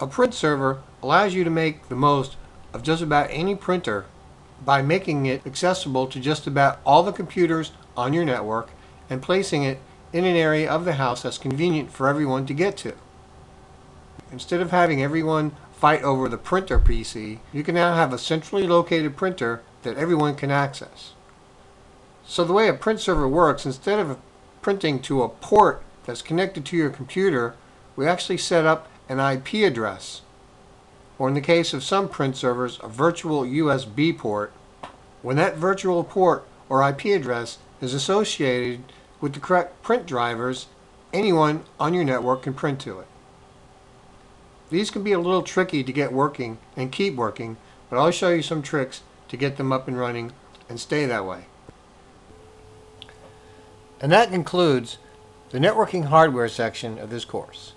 A print server allows you to make the most of just about any printer by making it accessible to just about all the computers on your network and placing it in an area of the house that's convenient for everyone to get to. Instead of having everyone fight over the printer PC, you can now have a centrally located printer that everyone can access. So the way a print server works, instead of printing to a port that's connected to your computer, we actually set up an IP address, or in the case of some print servers, a virtual USB port. When that virtual port or IP address is associated with the correct print drivers, anyone on your network can print to it. These can be a little tricky to get working and keep working, but I'll show you some tricks to get them up and running and stay that way. And that concludes the networking hardware section of this course.